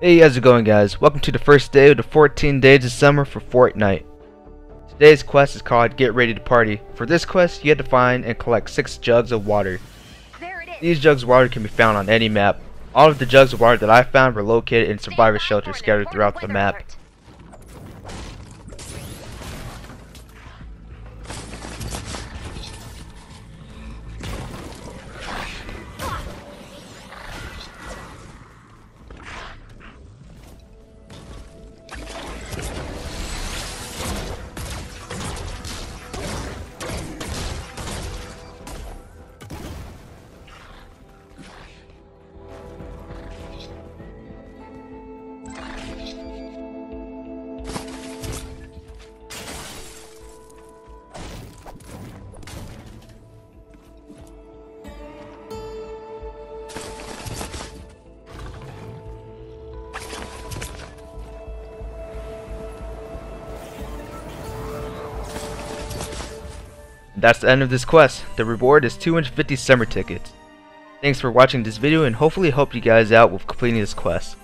Hey, how's it going guys? Welcome to the first day of the 14 days of summer for Fortnite. Today's quest is called Get Ready to Party. For this quest, you have to find and collect 6 jugs of water. These jugs of water can be found on any map. All of the jugs of water that I found were located in survivor shelters scattered throughout the map. That's the end of this quest. The reward is 250 summer tickets. Thanks for watching this video and hopefully helped you guys out with completing this quest.